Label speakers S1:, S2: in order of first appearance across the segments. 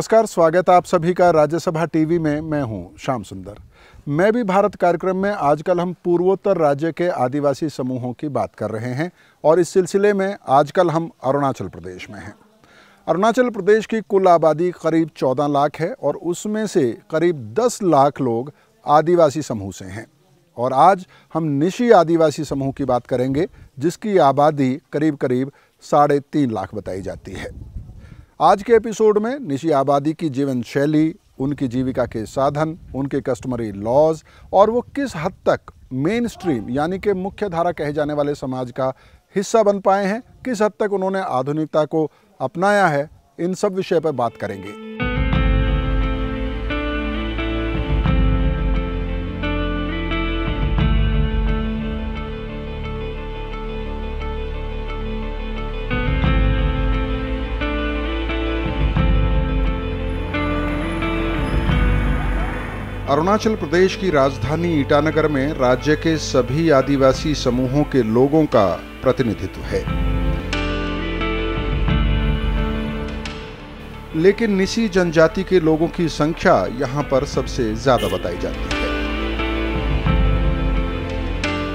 S1: नमस्कार, स्वागत है आप सभी का राज्यसभा टीवी में। मैं हूँ श्याम सुंदर। मैं भी भारत कार्यक्रम में आजकल हम पूर्वोत्तर राज्य के आदिवासी समूहों की बात कर रहे हैं और इस सिलसिले में आजकल हम अरुणाचल प्रदेश में हैं। अरुणाचल प्रदेश की कुल आबादी करीब 14 लाख है और उसमें से करीब 10 लाख लोग आदिवासी समूह से हैं। और आज हम निशी आदिवासी समूह की बात करेंगे, जिसकी आबादी करीब करीब साढ़े तीन लाख बताई जाती है। आज के एपिसोड में निशी आबादी की जीवन शैली, उनकी जीविका के साधन, उनके कस्टमरी लॉज और वो किस हद तक मेन स्ट्रीम यानी कि मुख्य धारा कहे जाने वाले समाज का हिस्सा बन पाए हैं, किस हद तक उन्होंने आधुनिकता को अपनाया है, इन सब विषय पर बात करेंगे। अरुणाचल प्रदेश की राजधानी ईटानगर में राज्य के सभी आदिवासी समूहों के लोगों का प्रतिनिधित्व है। लेकिन निसी जनजाति के लोगों की संख्या यहाँ पर सबसे ज़्यादा बताई जाती है।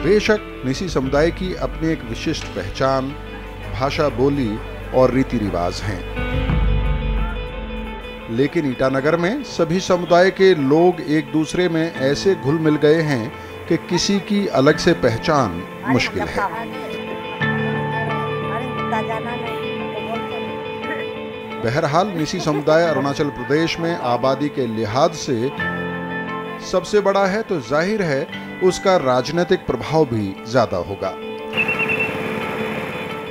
S1: बेशक निसी समुदाय की अपनी एक विशिष्ट पहचान, भाषा बोली और रीति रिवाज हैं। लेकिन ईटानगर में सभी समुदाय के लोग एक दूसरे में ऐसे घुल मिल गए हैं कि किसी की अलग से पहचान मुश्किल है। बहरहाल, निसी समुदाय अरुणाचल प्रदेश में आबादी के लिहाज से सबसे बड़ा है तो ज़ाहिर है उसका राजनीतिक प्रभाव भी ज़्यादा होगा।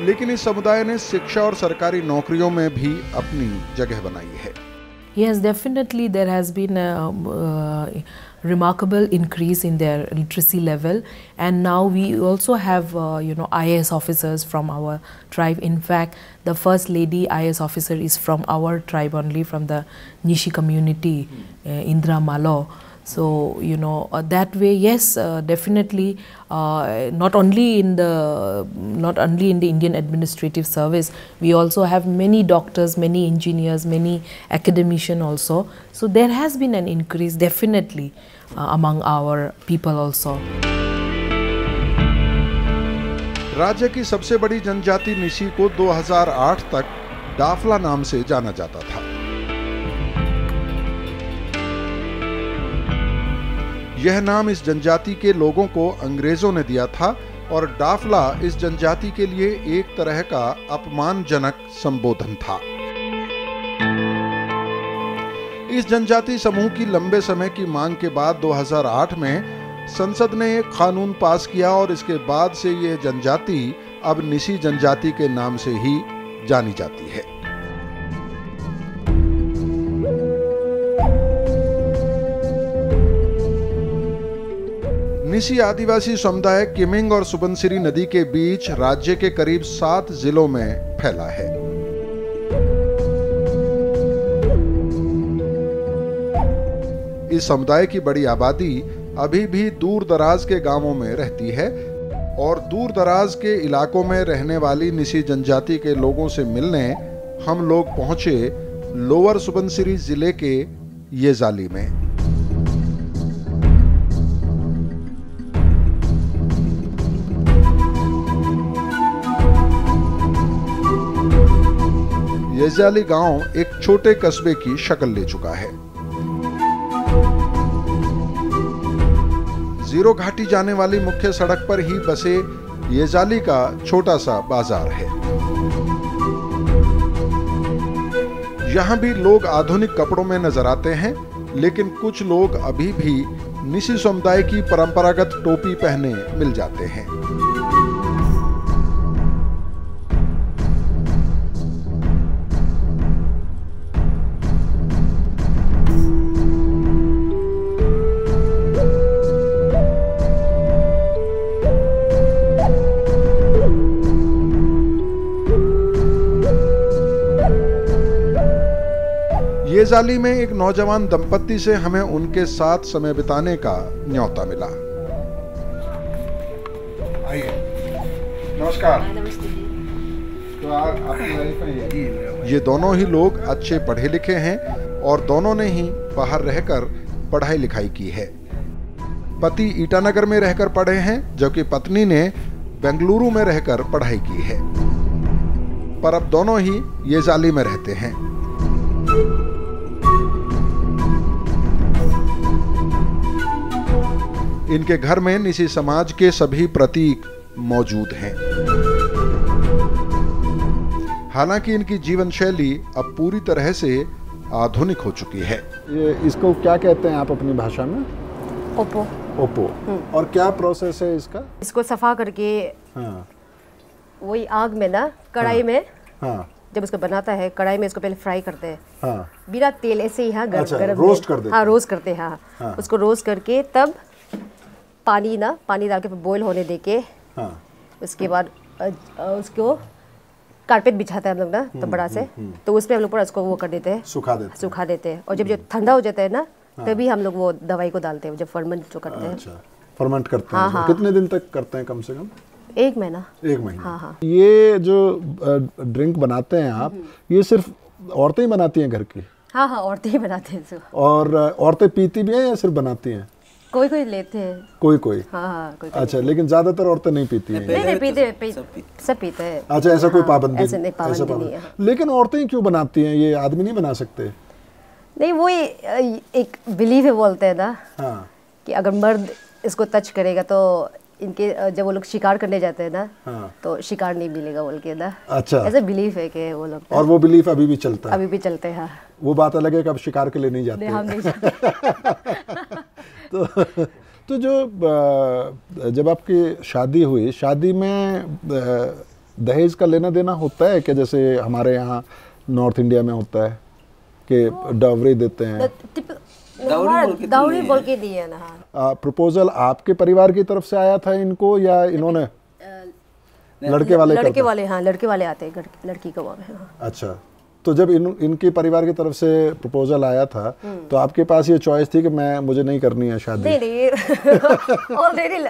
S1: लेकिन इस समुदाय ने शिक्षा और सरकारी नौकरियों में भी अपनी जगह बनाई है।
S2: Yes, definitely there has been a uh, remarkable increase in their literacy level and now we also have uh, you know IAS officers from our tribe. In fact, the first lady IAS officer is from our tribe only from the Nishi community, uh, Indra Malo. So, you know, uh, that way, yes, uh, definitely, uh, not only in the, not only in the Indian administrative service, we also have many doctors, many engineers, many academicians also. So, there has been an increase definitely uh, among our people also.
S1: राज्य की सबसे बड़ी जनजाति निशी को 2008 तक डाफला नाम से जाना जाता था यह नाम इस जनजाति के लोगों को अंग्रेज़ों ने दिया था और डाफला इस जनजाति के लिए एक तरह का अपमानजनक संबोधन था। इस जनजाति समूह की लंबे समय की मांग के बाद 2008 में संसद ने एक कानून पास किया और इसके बाद से यह जनजाति अब निशी जनजाति के नाम से ही जानी जाती है। निसी आदिवासी समुदाय किमिंग और सुबनसिरी नदी के बीच राज्य के करीब सात जिलों में फैला है। इस समुदाय की बड़ी आबादी अभी भी दूर दराज के गाँवों में रहती है और दूर दराज के इलाकों में रहने वाली निशी जनजाति के लोगों से मिलने हम लोग पहुँचे लोअर सुबनसिरी ज़िले के ये जाली में। येजाली गाँव एक छोटे कस्बे की शक्ल ले चुका है। ज़ीरो घाटी जाने वाली मुख्य सड़क पर ही बसे येजाली का छोटा सा बाज़ार है। यहाँ भी लोग आधुनिक कपड़ों में नज़र आते हैं, लेकिन कुछ लोग अभी भी निशी समुदाय की परंपरागत टोपी पहने मिल जाते हैं। बेजाली में एक नौजवान दंपत्ति से हमें उनके साथ समय बिताने का न्योता मिला। आइए। नमस्कार। तो ये।
S3: ये दोनों ही लोग अच्छे पढ़े लिखे हैं और दोनों ने ही बाहर रहकर पढ़ाई लिखाई की है। पति ईटानगर में रहकर पढ़े हैं जबकि पत्नी ने बेंगलुरु में रहकर पढ़ाई की है। पर अब दोनों ही ये जाली में रहते हैं। इनके घर में निसी समाज के सभी प्रतीक मौजूद हैं। हालाँकि इनकी जीवन शैली अब पूरी तरह से आधुनिक हो चुकी है। ये इसको क्या कहते हैं आप अपनी भाषा में?
S4: ओप्पो
S3: ओप्पो और क्या प्रोसेस है इसका?
S4: इसको सफ़ा करके
S3: हाँ।
S4: वही आग में ना कढ़ाई हाँ। में
S3: हाँ।
S4: जब उसको बनाता है कढ़ाई में इसको पहले फ्राई करते हैं।
S3: हाँ।
S4: बिना तेल ऐसे ही हाँ
S3: अच्छा,
S4: गरम गरम
S3: रोस्ट। कर देते
S4: हाँ रोस्ट करते हैं हाँ,
S3: हाँ।
S4: उसको रोस्ट करके तब पानी ना पानी डाल के बॉईल होने दे के
S3: हाँ।
S4: उसके बाद उसको कारपेट बिछाते हैं हम लोग ना
S3: हम्म,
S4: तो बड़ा से। तो उसमें हम लोग पूरा उसको वो कर देते हैं।
S3: सुखा देते हैं।
S4: सुखा देते हैं। और जब जब ठंडा हो जाता है ना तभी हम लोग वो दवाई को डालते हैं जब फर्मेंट जो करते हैं।
S3: अच्छा फर्मेंट करते
S4: हाँ,
S3: हैं
S4: हाँ।
S3: कितने दिन तक करते हैं कम से कम?
S4: एक महीना।
S3: एक महीना।
S4: हाँ, हाँ।
S3: ये जो ड्रिंक बनाते हैं आप ये सिर्फ़ औरतें ही बनाती हैं घर की?
S4: हाँ हाँ औरतें ही बनाते हैं
S3: और औरतें पीती भी हैं या सिर्फ़ बनाती हैं?
S4: कोई कोई लेते हैं।
S3: कोई कोई
S4: हाँ हाँ कोई कोई
S3: अच्छा लेकिन ज़्यादातर औरतें नहीं पीती हैं।
S4: नहीं नहीं पीते सब पीते हैं।
S3: अच्छा ऐसा कोई पाबंदी
S4: नहीं,
S3: ऐसा
S4: नहीं है,
S3: पाबंदी लेकिन औरतें क्यों बनाती हैं? ये आदमी नहीं बना सकते।
S4: नहीं वो ही, एक बिलीव है बोलते हैं ना
S3: हाँ।
S4: कि अगर मर्द इसको टच करेगा तो इनके जब वो लोग शिकार करने जाते हैं ना
S3: हाँ।
S4: तो शिकार नहीं मिलेगा बोल के ना।
S3: अच्छा।
S4: ऐसे बिलीव है कि वो लोग
S3: और वो बिलीफ अभी भी चलता है।
S4: अभी भी चलते हैं हाँ।
S3: वो बात अलग है कि अब शिकार के लिए नहीं जाते।
S4: नहीं हम नहीं जाते।
S3: तो तो जो जब आपकी शादी हुई शादी में दहेज का लेना देना होता है कि जैसे हमारे यहाँ नॉर्थ इंडिया में होता है कि डवरी देते हैं।
S5: बोल के दिए
S4: के दिए ना हाँ।
S3: प्रपोजल आपके परिवार की तरफ़ से आया था इनको या इन्होंने? लड़के वाले
S4: लड़के वाले हाँ लड़के वाले आते हैं लड़की- को वहाँ हाँ।
S3: अच्छा। तो जब इन इनके परिवार की तरफ़ से प्रपोजल आया था तो आपके पास ये चॉइस थी कि मैं मुझे नहीं करनी है शादी।
S4: नहीं नहीं ऑलरेडी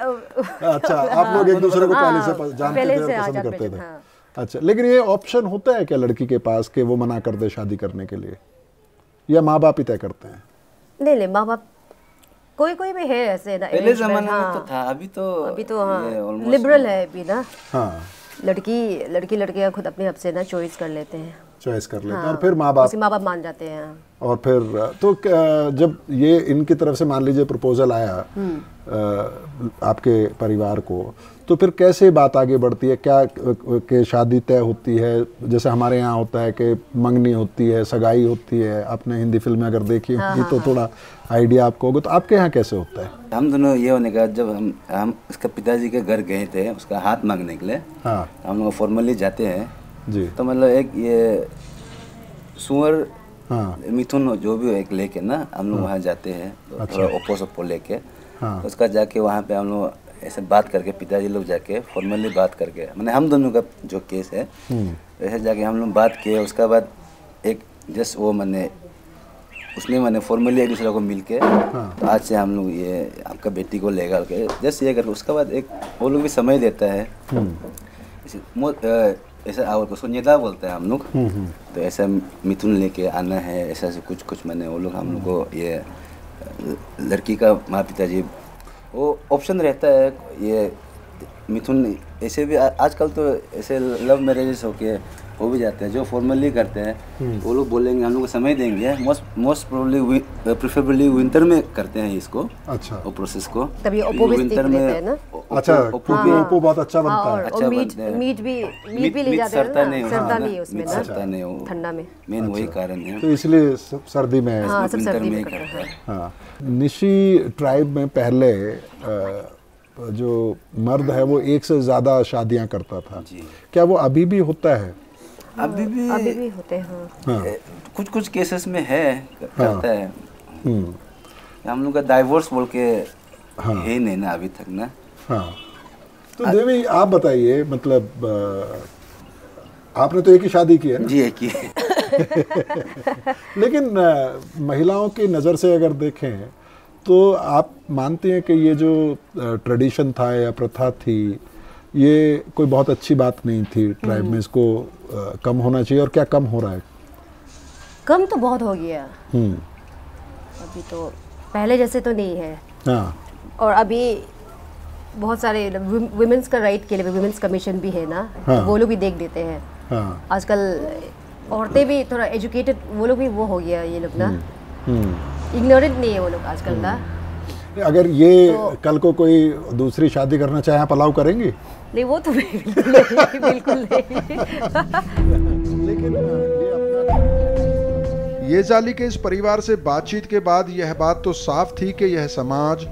S3: अच्छा आप लोग एक दूसरे को पहले से
S4: हाँ,
S3: जानते
S4: पहले
S3: थे
S4: से
S3: पसंद करते थे
S4: हाँ।
S3: अच्छा लेकिन ये ऑप्शन होता है क्या लड़की के पास कि वो मना कर दे शादी करने के लिए? या माँ बाप ही तय करते हैं?
S4: नहीं नहीं माँ बाप कोई कोई भी है ऐसे ना
S5: पहले जमाने में
S4: हाँ।
S5: तो था अभी तो
S4: अभी तो हाँ लिबरल है अभी ना।
S3: हाँ।
S4: लड़की लड़की लड़के का खुद अपने आप से ना चॉइस कर लेते हैं।
S3: चॉइस कर लेते हैं। और फिर माँ बाप
S4: माँ बाप मान जाते हैं। हाँ।
S3: और फिर तो जब ये इनकी तरफ़ से मान लीजिए प्रपोजल आया अ, आपके परिवार को। तो फिर कैसे बात आगे बढ़ती है? क्या के शादी तय होती है? जैसे हमारे यहाँ होता है कि मंगनी होती है सगाई होती है। आपने हिंदी फ़िल्में अगर देखी होंगी तो हाँ, थोड़ा आइडिया आपको होगा। तो आपके यहाँ कैसे होता है?
S5: हम दोनों ये होने का जब हम हम उसके पिताजी के घर गए थे उसका हाथ मांगने के लिए
S3: हाँ।
S5: हम लोग फॉर्मली जाते हैं।
S3: जी।
S5: तो मतलब एक ये सुअर
S3: हाँ।
S5: मिथुन जो भी एक लेके ना हम लोग वहाँ जाते हैं थोड़ा ओप्पो सोप्पो लेके।
S3: हाँ।
S5: उसका जाके वहाँ पे हम लोग ऐसे बात करके पिताजी लोग जाके फॉर्मली बात करके मैंने हम दोनों का जो केस है तो ऐसे जाके हम लोग बात किए उसका बाद एक जस्ट वो मैंने उसने मैंने फॉर्मली एक दूसरे को मिल के तो आज से हम लोग ये आपका बेटी को लेगा के जस्ट ये करके उसके बाद एक वो लोग भी समय देता है। इसे- मो- अ, ऐसा और उसको निदा बोलते हैं हम लोग। तो ऐसा मिथुन लेके आना है ऐसा कुछ कुछ मैंने वो लोग हम लोग को ये लड़की का माँ पिताजी वो ऑप्शन रहता है ये मिथुन ऐसे भी आजकल तो ऐसे लव मैरिजेस होके हो भी जाते हैं जो फॉर्मली करते हैं वो लोग बोलेंगे हम लोग समय देंगे most most probably preferably winter में करते हैं इसको
S3: अच्छा।
S5: वो प्रोसेस को।
S4: तभी ओप्पो भी stick
S5: में
S4: ना?
S3: अच्छा
S5: ओप्पो भी-
S3: ओप्पो बहुत अच्छा
S4: हाँ,
S3: बनता
S4: और,
S3: है।
S5: अच्छा
S4: मीट मीट भी मीट भी ले जाते हैं
S5: सरता नहीं
S4: सरता
S5: हाँ,
S4: नहीं उसमें ना?
S5: सरता नहीं
S4: ठंडा में।
S5: मेन वही कारण है।
S3: तो इसलिए सर्दी में
S4: हाँ सब सर्दी
S5: में
S4: करते हैं।
S3: हाँ। निशी ट्राइब में पहले जो मर्द है वो एक से ज़्यादा शादियाँ करता था।
S5: जी।
S3: क्या वो अभी भी होता है?
S5: अभी भी
S4: अभी भी होते हैं। हाँ।
S3: हाँ
S5: कुछ कुछ केसेस में है करता है।
S3: हम्म,
S5: हम लोग का डाइवोर्स बोल के
S3: हाँ।
S5: है नहीं ना अभी तक ना।
S3: हाँ। तो देवी आप बताइए मतलब आपने तो एक ही शादी की है ना?
S5: जी है कि
S3: लेकिन महिलाओं की नज़र से अगर देखें तो आप मानते हैं कि ये जो ट्रेडिशन था या प्रथा थी
S1: ये कोई बहुत अच्छी बात नहीं थी ट्राइब में इसको कम होना चाहिए और क्या कम हो रहा है?
S4: कम तो बहुत हो गया।
S1: हम्म।
S4: अभी तो पहले जैसे तो नहीं है।
S1: हाँ।
S4: और अभी बहुत सारे वुमेन्स का राइट के लिए वुमेन्स कमीशन भी है ना
S1: हाँ।
S4: वो लोग भी देख देते हैं।
S1: हाँ।
S4: आजकल औरतें भी थोड़ा एजुकेटेड वो लोग भी वो हो गया ये लोग ना।
S1: हम्म।
S4: इग्नोरेंट नहीं है वो लोग आजकल ना
S1: अगर ये
S4: तो-
S1: कल को कोई दूसरी शादी करना चाहे आप अलाउ करेंगी?
S4: नहीं वो तो बिल्कुल नहीं बिल्कुल नहीं।
S1: लेकिन ये जाली के इस परिवार से बातचीत के बाद यह बात तो साफ़ थी कि यह समाज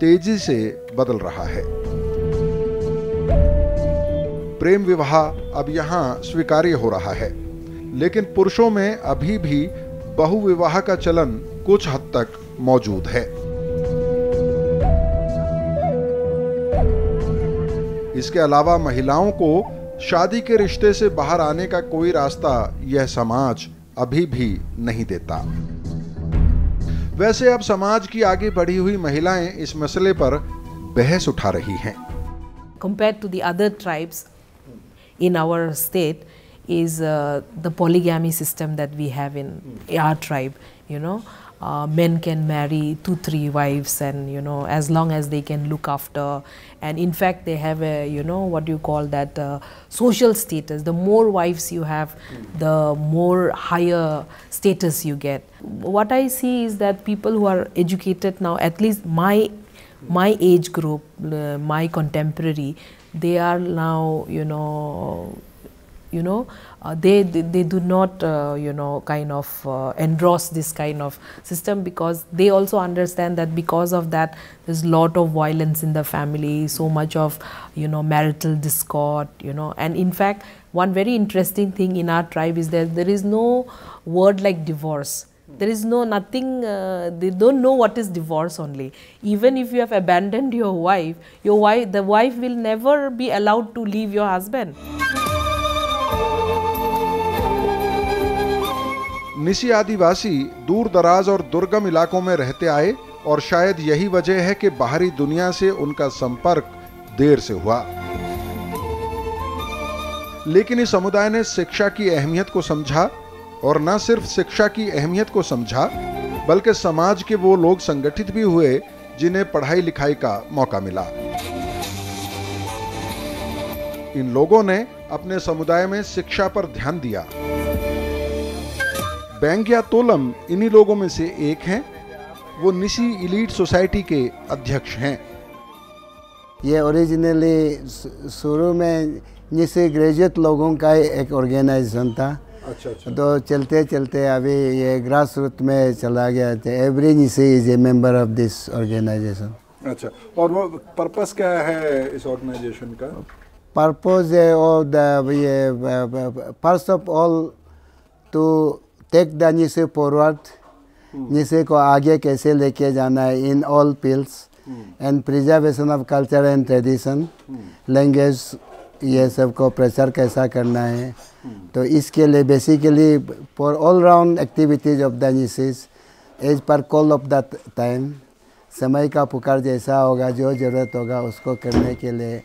S1: तेज़ी से बदल रहा है। प्रेम विवाह अब यहाँ स्वीकार्य हो रहा है लेकिन पुरुषों में अभी भी बहुविवाह का चलन कुछ हद तक मौजूद है। इसके अलावा महिलाओं को शादी के रिश्ते से बाहर आने का कोई रास्ता यह समाज अभी भी नहीं देता। वैसे अब समाज की आगे बढ़ी हुई महिलाएँ इस मसले पर बहस उठा रही हैं।
S2: Compared to the other tribes in our state is uh, the polygamy system that we have in our tribe uh, men can marry two three wives and you know as long as they can look after. And in fact they have a you know what do you call that uh, social status. The more wives you have the more higher status you get. What i see is that people who are educated now at least my my age group, uh, my contemporary, they are now, you know, you know, uh, they, they they do not, uh, you know, kind of uh, endorse this kind of system because they also understand that because of that, there's a lot of violence in the family, so much of, you know, marital discord, you know, and in fact, one very interesting thing in our tribe is that there is no word like divorce. There is no nothing uh, they don't know what is divorce only. Even if you have abandoned your wife your wife the wife will never be allowed to leave your husband
S1: निसी आदिवासी दूर दराज और दुर्गम इलाकों में रहते आए और शायद यही वजह है कि बाहरी दुनिया से उनका संपर्क देर से हुआ। लेकिन इस समुदाय ने शिक्षा की अहमियत को समझा और न सिर्फ़ शिक्षा की अहमियत को समझा, बल्कि समाज के वो लोग संगठित भी हुए जिन्हें पढ़ाई लिखाई का मौका मिला। इन लोगों ने अपने समुदाय में शिक्षा पर ध्यान दिया। बैंग्या तोलम इन्हीं लोगों में से एक हैं। वो निसी इलीट सोसाइटी के अध्यक्ष हैं।
S6: ये ओरिजिनली शुरू में जैसे ग्रेजुएट लोगों का एक ऑर्गेनाइजेशन था।
S1: अच्छा अच्छा।
S6: तो चलते चलते अभी ये ग्रास रूट में चला गया था। Every निसी is a member of this organisation
S1: अच्छा और वो पर्पस क्या है इस ऑर्गेनाइजेशन का?
S6: Uh, of the uh, first of all to take the Nise forward निसे को आगे कैसे लेके जाना है in all fields and preservation of culture and tradition language ये सबको प्रचार कैसा करना है। तो इसके लिए basically for all round activities of the निसिस as per call of the time समय का पुकार जैसा होगा जो ज़रूरत होगा उसको करने के लिए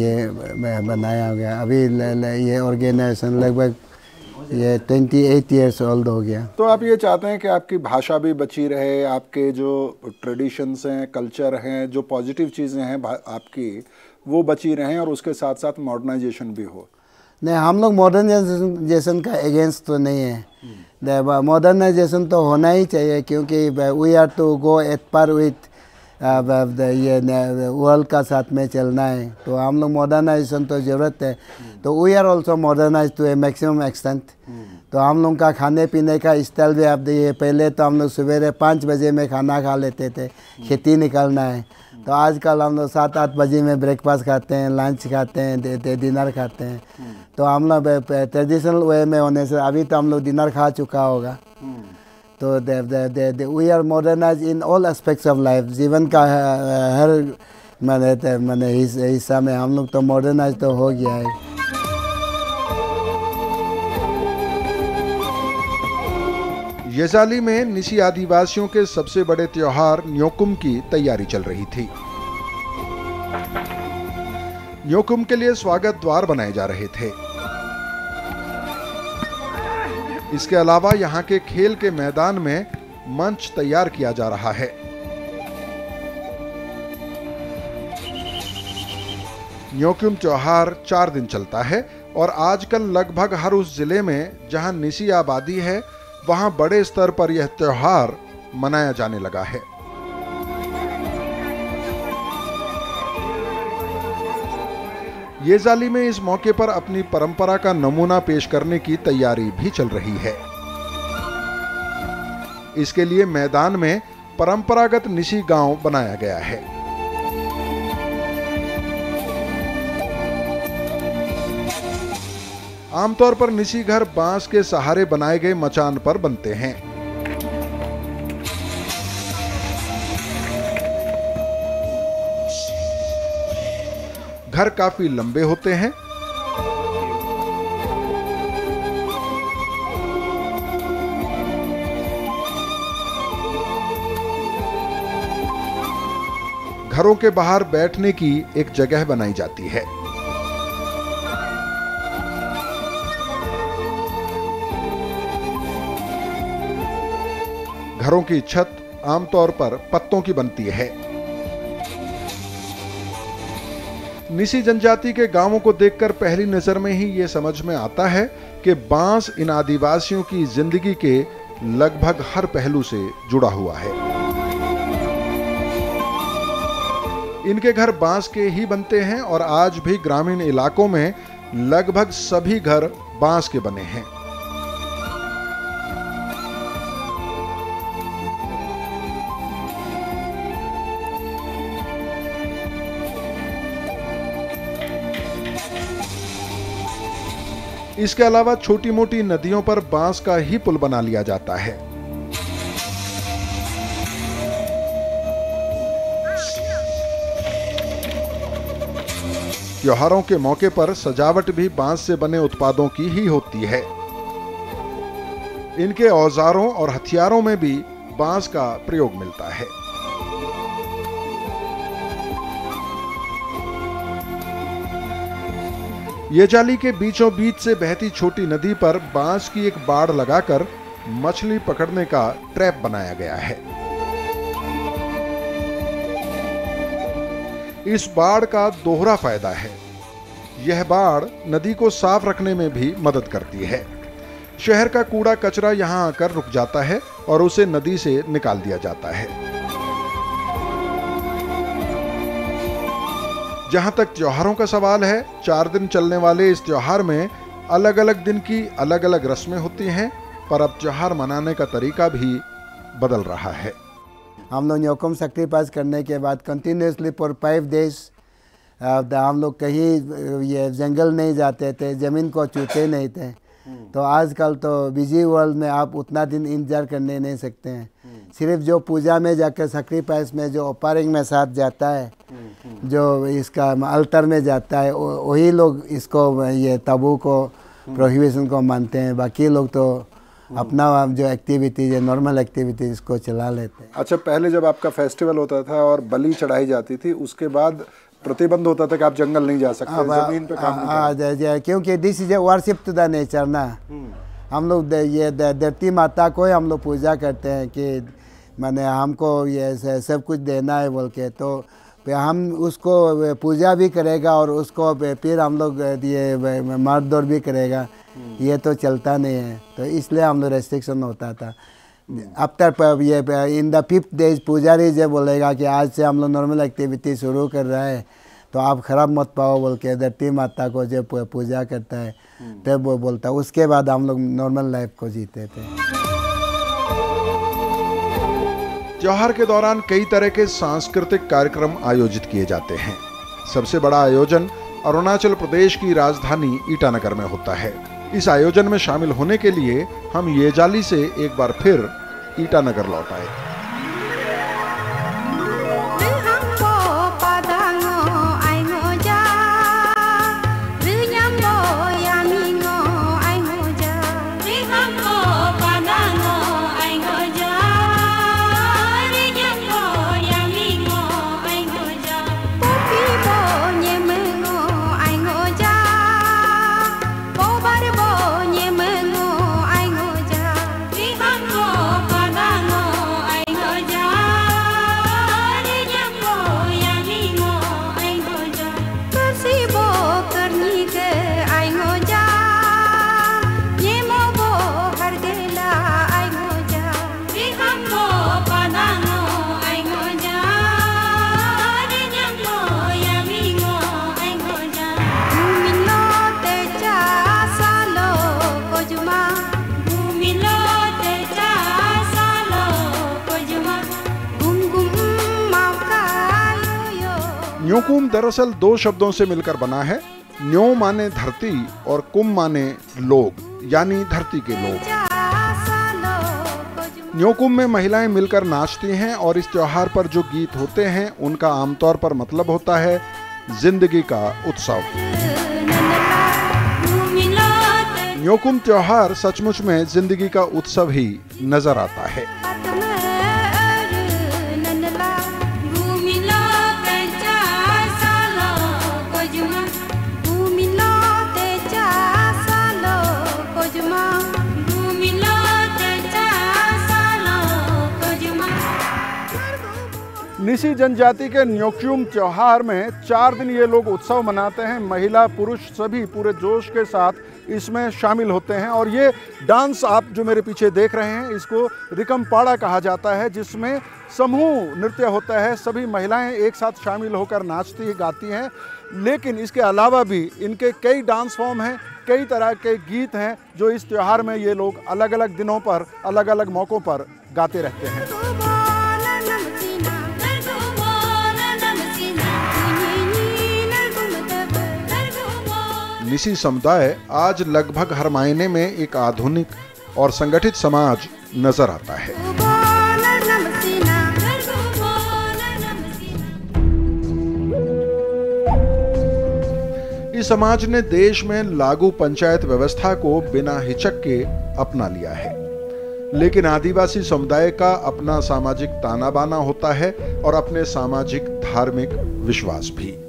S6: ये ब- बनाया गया। अभी ल- ल- ये ऑर्गेनाइजेशन लगभग ये 28 इयर्स ओल्ड हो गया।
S1: तो आप ये चाहते हैं कि आपकी भाषा भी बची रहे आपके जो ट्रेडिशंस हैं कल्चर हैं जो पॉजिटिव चीज़ें हैं आपकी वो बची रहें और उसके साथ साथ मॉडर्नाइजेशन भी हो।
S6: नहीं हम लोग मॉडर्नाइजेशन का अगेंस्ट तो नहीं है। मॉडर्नाइजेशन तो होना ही चाहिए क्योंकि we are to go at par with ये वर्ल्ड का साथ में चलना है। तो हम लोग मॉडर्नाइजेशन तो ज़रूरत है। तो we are also modernise to a maximum extent तो हम लोग का खाने पीने का स्टाइल भी आप देखिए, पहले तो हम लोग सवेरे पाँच बजे में खाना खा लेते थे, खेती निकलना है। तो आजकल हम लोग सात, आठ बजे में ब्रेकफास्ट खाते हैं लंच खाते हैं डिनर खाते हैं। तो हम लोग ट्रेडिशनल वे में होने से अभी तो हम लोग डिनर खा चुका होगा। तो we are modernise in all aspects of life जीवन का हर मैंने मैंने हिस- हिस्सा में हम लोग तो मॉडर्नाइज तो हो गया है।
S1: येजाली में निशी आदिवासियों के सबसे बड़े त्योहार न्योकुम की तैयारी चल रही थी। न्योकुम के लिए स्वागत द्वार बनाए जा रहे थे। इसके अलावा यहाँ के खेल के मैदान में मंच तैयार किया जा रहा है। न्योक्यूम त्योहार चार दिन चलता है और आजकल लगभग हर उस ज़िले में जहाँ निसी आबादी है, वहाँ बड़े स्तर पर यह त्योहार मनाया जाने लगा है। ये जाली में इस मौके पर अपनी परंपरा का नमूना पेश करने की तैयारी भी चल रही है। इसके लिए मैदान में परंपरागत निशी गाँव बनाया गया है। आमतौर पर निशी घर बाँस के सहारे बनाए गए मचान पर बनते हैं। घर काफ़ी लंबे होते हैं। घरों के बाहर बैठने की एक जगह बनाई जाती है। घरों की छत आमतौर पर पत्तों की बनती है। निसी जनजाति के गाँवों को देखकर पहली नज़र में ही ये समझ में आता है कि बाँस इन आदिवासियों की ज़िंदगी के लगभग हर पहलू से जुड़ा हुआ है। इनके घर बाँस के ही बनते हैं और आज भी ग्रामीण इलाकों में लगभग सभी घर बाँस के बने हैं। इसके अलावा छोटी मोटी नदियों पर बाँस का ही पुल बना लिया जाता है। त्योहारों के मौके पर सजावट भी बाँस से बने उत्पादों की ही होती है। इनके औजारों और हथियारों में भी बाँस का प्रयोग मिलता है। ये जाली के बीचों बीच से बहती छोटी नदी पर बाँस की एक बाड़ लगाकर मछली पकड़ने का ट्रैप बनाया गया है। इस बाड़ का दोहरा फ़ायदा है। यह बाड़ नदी को साफ़ रखने में भी मदद करती है। शहर का कूड़ा कचरा यहाँ आकर रुक जाता है और उसे नदी से निकाल दिया जाता है। जहाँ तक त्योहारों का सवाल है, चार दिन चलने वाले इस त्यौहार में अलग अलग दिन की अलग अलग रस्में होती हैं, पर अब त्यौहार मनाने का तरीका भी बदल रहा है।
S6: हम लोग न्योकम सेक्रीफाइस करने के बाद कंटिन्यूसली फॉर फाइव डेज़ हम लोग कहीं ये जंगल नहीं जाते थे, ज़मीन को चूते नहीं थे। तो आजकल तो बिज़ी वर्ल्ड में आप उतना दिन इंतज़ार करने नहीं सकते हैं। सिर्फ़ जो पूजा में जाकर सेक्रीफाइस में, जो ओपारिंग में साथ जाता है, जो इसका अल्टर में जाता है वही लोग इसको, ये तबू को प्रोहिबिशन को मानते हैं। बाकी लोग तो अपना जो एक्टिविटीज़ है नॉर्मल एक्टिविटीज़ इसको चला लेते हैं।
S1: अच्छा पहले जब आपका फेस्टिवल होता था और बलि चढ़ाई जाती थी, उसके बाद प्रतिबंध होता था कि आप जंगल नहीं जा सकते ज़मीन पे काम
S6: हाँ हाँ क्योंकि this is a worship to the nature ना। हम लोग ये धरती माता को ही हम लोग पूजा करते हैं कि मैंने हमको ये सब कुछ देना है बोल के तो हम उसको पूजा भी करेगा और उसको फिर हम लोग ये मार दौड़ भी करेगा। ये तो चलता नहीं है तो इसलिए हम लोग रेस्ट्रिक्शन होता था। अब तक ये इन द फिफ्थ डेज़ पुजारी जब बोलेगा कि आज से हम लोग नॉर्मल एक्टिविटी शुरू कर रहा है तो आप खराब मत पाओ बोल के धरती माता को जब पूजा करता है तब वो बोलता है। उसके बाद हम लोग नॉर्मल लाइफ को जीते थे।
S1: त्योहार के दौरान कई तरह के सांस्कृतिक कार्यक्रम आयोजित किए जाते हैं। सबसे बड़ा आयोजन अरुणाचल प्रदेश की राजधानी ईटानगर में होता है। इस आयोजन में शामिल होने के लिए हम ये जाली से एक बार फिर ईटानगर लौट आए। न्योकुम दरअसल दो शब्दों से मिलकर बना है। न्यो माने धरती और कुम माने लोग, यानी धरती के लोग। न्योकुम में महिलाएँ मिलकर नाचती हैं और इस त्योहार पर जो गीत होते हैं, उनका आमतौर पर मतलब होता है ज़िंदगी का उत्सव। न्योकुम त्योहार सचमुच में ज़िंदगी का उत्सव ही नज़र आता है। निसी जनजाति के न्योक्यूम त्यौहार में चार दिन ये लोग उत्सव मनाते हैं। महिला, पुरुष सभी पूरे जोश के साथ इसमें शामिल होते हैं। और ये डांस आप जो मेरे पीछे देख रहे हैं, इसको रिकम पाड़ा कहा जाता है, जिसमें समूह नृत्य होता है। सभी महिलाएँ एक साथ शामिल होकर नाचती, गाती हैं। लेकिन इसके अलावा भी इनके कई डांस फॉर्म हैं, कई तरह के गीत हैं, जो इस त्यौहार में ये लोग अलग अलग दिनों पर अलग अलग मौक़ों पर गाते रहते हैं। निसी समुदाय आज लगभग हर मायने में एक आधुनिक और संगठित समाज नज़र आता है। इस समाज ने देश में लागू पंचायत व्यवस्था को बिना हिचक के अपना लिया है। लेकिन आदिवासी समुदाय का अपना सामाजिक ताना बाना होता है और अपने सामाजिक धार्मिक विश्वास भी।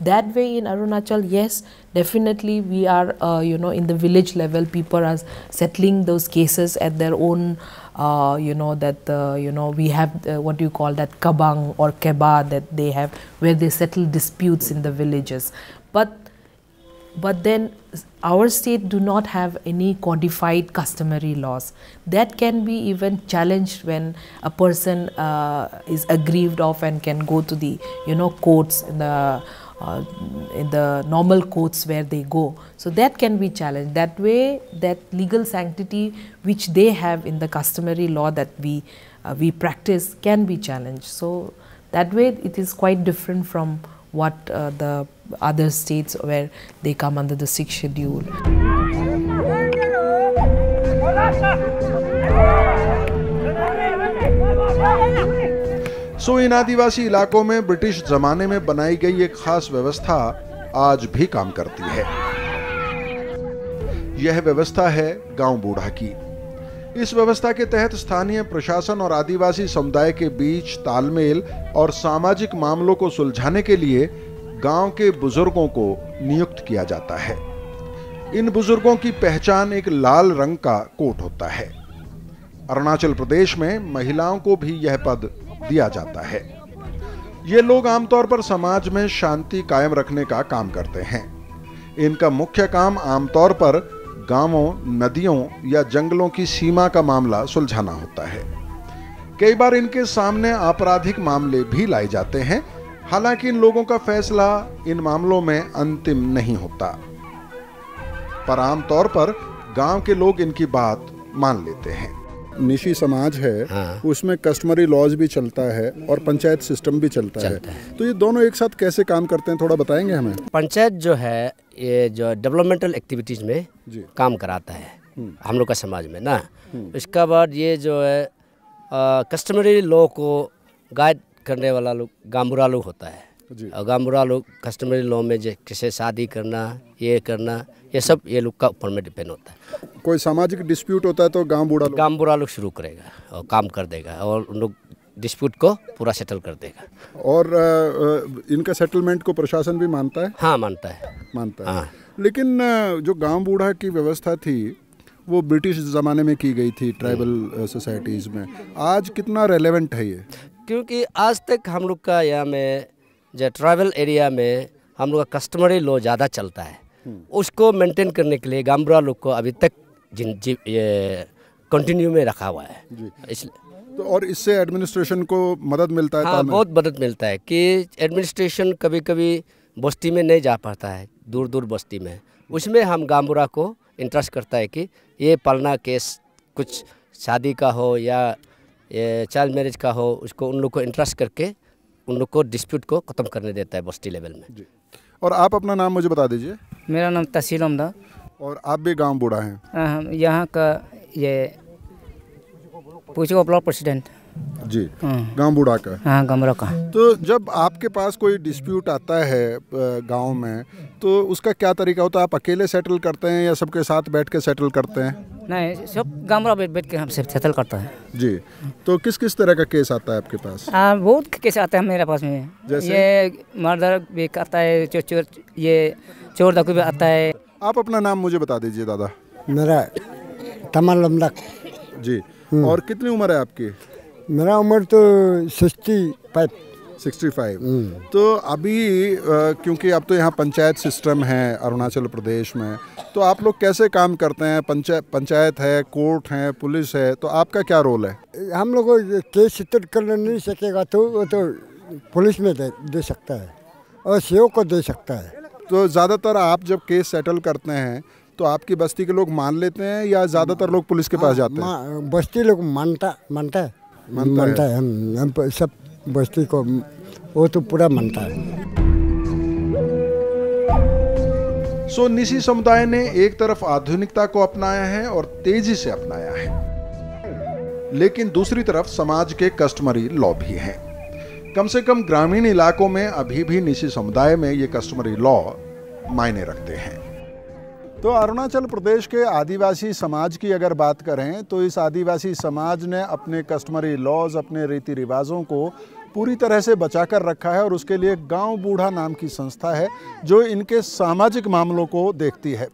S2: That way in arunachal yes definitely we are uh, you know in the village level people are settling those cases at their own uh, you know that uh, you know we have uh, what do you call that kabang or keba that they have where they settle disputes in the villages. But but then our state do not have any codified customary laws. That can be even challenged when a person uh, is aggrieved of and can go to the you know courts in the uh, in the normal courts where they go. So that can be challenged. That way, that legal sanctity which they have in the customary law that we uh, we practice can be challenged. So that way, it is quite different from what uh, the other states where they come under the sixth schedule.
S1: सो इन आदिवासी इलाकों में British जमाने में बनाई गई एक खास व्यवस्था आज भी काम करती है। यह व्यवस्था है गाँव बूढ़ा की। इस व्यवस्था के तहत स्थानीय प्रशासन और आदिवासी समुदाय के बीच तालमेल और सामाजिक मामलों को सुलझाने के लिए गाँव के बुज़ुर्गों को नियुक्त किया जाता है। इन बुज़ुर्गों की पहचान एक लाल रंग का कोट होता है। अरुणाचल प्रदेश में महिलाओं को भी यह पद दिया जाता है। ये लोग आमतौर पर समाज में शांति कायम रखने का काम करते हैं। इनका मुख्य काम आमतौर पर गाँवों, नदियों या जंगलों की सीमा का मामला सुलझाना होता है। कई बार इनके सामने आपराधिक मामले भी लाए जाते हैं। हालाँकि इन लोगों का फैसला इन मामलों में अंतिम नहीं होता। पर आमतौर पर गाँव के लोग इनकी बात मान लेते हैं। निशी समाज है हाँ। उसमें कस्टमरी लॉज भी चलता है और पंचायत सिस्टम भी चलता, चलता है।, है तो ये दोनों एक साथ कैसे काम करते हैं थोड़ा बताएँगे हमें
S7: पंचायत जो है ये जो डेवलपमेंटल एक्टिविटीज़ में। काम कराता है हम्म। हम लोग का समाज में ना हम्म। इसका बाद ये जो है कस्टमरी लॉ को गाइड करने वाला लोग गामबुरा लोग होता है गामबुरा लोग कस्टमरी लॉ में जो किसे शादी करना ये करना ये सब ये लोग का ऊपर में डिपेंड होता है।
S1: कोई सामाजिक डिस्प्यूट होता है तो गाँव बूढ़ा
S7: गाँव बूढ़ा लोग शुरू करेगा और काम कर देगा और उन लोग डिस्प्यूट को पूरा सेटल कर देगा।
S1: और इनका सेटलमेंट को प्रशासन भी मानता है?
S7: हाँ मानता है।
S1: मानता है। हाँ। लेकिन जो गाँव बूढ़ा की व्यवस्था थी वो ब्रिटिश ज़माने में की गई थी ट्राइबल सोसाइटीज़ में। आज कितना रेलेवेंट है ये?
S7: क्योंकि आज तक हम लोग का यहाँ में जो ट्राइबल एरिया में हम लोग का कस्टमरी लो ज़्यादा चलता है। हम्म। उसको मेंटेन करने के लिए गामबुरा लोग को अभी तक जिन जी ये कंटिन्यू में रखा हुआ है।
S1: इसलिए तो और इससे एडमिनिस्ट्रेशन को मदद मिलता है
S7: हाँ बहुत मदद मिलता है कि एडमिनिस्ट्रेशन कभी कभी बस्ती में नहीं जा पाता है दूर दूर बस्ती में। उसमें हम गामबुरा को इंटरेस्ट करता है कि ये पालना केस कुछ शादी का हो या चाइल्ड मैरिज का हो उसको उन लोग को इंटरेस्ट करके उन लोग को डिस्प्यूट को ख़त्म करने देता है बस्ती लेवल में।
S1: और आप अपना नाम मुझे बता दीजिए।
S8: मेरा नाम तहसील अमदा
S1: और आप भी गाँव बूढ़ा हैं।
S8: यहाँ का ये पूछो ब्लॉक प्रेसिडेंट।
S1: जी।
S8: हाँ।
S1: गाँव बूढ़ा का।
S8: हाँ गमरा का।
S1: तो जब आपके पास कोई डिस्प्यूट आता है गाँव में तो उसका क्या तरीका होता है? आप अकेले सेटल करते हैं या सबके साथ बैठ के सेटल करते हैं?
S8: नहीं सब गमरा बैठ बैठ के हम सब सेटल करता है।
S1: जी। तो किस किस तरह का केस आता है आपके पास?
S8: आ, बहुत केस आते हैं मेरे पास में।
S1: जैसे?
S8: ये मर्डर भी आता है चोर चोर ये चोर डाकू भी आता है।
S1: आप अपना नाम मुझे बता दीजिए दादा।
S9: मेरा तमल
S1: जी। और कितनी उम्र है आपकी?
S9: मेरा उम्र तो सिक्सटी फाइव
S1: 65 तो अभी क्योंकि अब तो यहाँ पंचायत सिस्टम है अरुणाचल प्रदेश में तो आप लोग कैसे काम करते हैं? पंचायत पंचायत है कोर्ट है पुलिस है तो आपका क्या रोल है?
S9: हम लोग केस सेटल कर नहीं सकेगा तो वो तो पुलिस में दे, दे सकता है और सीओ को दे सकता है।
S1: तो ज़्यादातर आप जब केस सेटल करते हैं तो आपकी बस्ती के लोग मान लेते हैं या ज़्यादातर लोग पुलिस के पास जाते हैं?
S9: बस्ती लोग मानता मानता है। मानता है हम हम सब बस्ती को वो तो पूरा मानता है
S1: सो so, निशी समुदाय ने एक तरफ़ आधुनिकता को अपनाया है और तेज़ी से अपनाया है लेकिन दूसरी तरफ़ समाज के कस्टमरी लॉ भी हैं कम से कम ग्रामीण इलाकों में अभी भी निशी समुदाय में ये कस्टमरी लॉ मायने रखते हैं तो अरुणाचल प्रदेश के आदिवासी समाज की अगर बात करें तो इस आदिवासी समाज ने अपने कस्टमरी लॉज अपने रीति रिवाजों को पूरी तरह से बचा कर रखा है और उसके लिए गाँव बूढ़ा नाम की संस्था है, जो इनके सामाजिक मामलों को देखती है।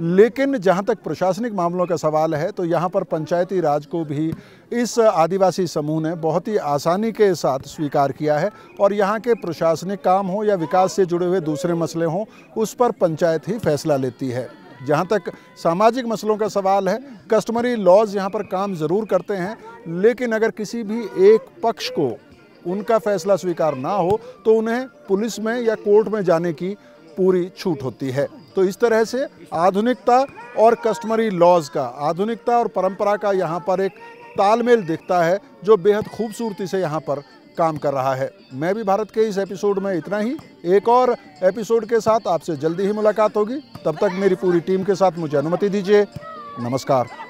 S1: लेकिन जहाँ तक प्रशासनिक मामलों का सवाल है तो यहाँ पर पंचायती राज को भी इस आदिवासी समूह ने बहुत ही आसानी के साथ स्वीकार किया है और यहाँ के प्रशासनिक काम हो या विकास से जुड़े हुए दूसरे मसले हों, उस पर पंचायत ही फैसला लेती है। जहाँ तक सामाजिक मसलों का सवाल है, कस्टमरी लॉज यहाँ पर काम ज़रूर करते हैं, लेकिन अगर किसी भी एक पक्ष को उनका फैसला स्वीकार ना हो तो उन्हें पुलिस में या कोर्ट में जाने की पूरी छूट होती है। तो इस तरह से आधुनिकता और कस्टमरी लॉज का, आधुनिकता और परंपरा का यहाँ पर एक तालमेल दिखता है, जो बेहद खूबसूरती से यहाँ पर काम कर रहा है। मैं भी भारत के इस एपिसोड में इतना ही। एक और एपिसोड के साथ आपसे जल्दी ही मुलाकात होगी। तब तक मेरी पूरी टीम के साथ मुझे अनुमति दीजिए। नमस्कार।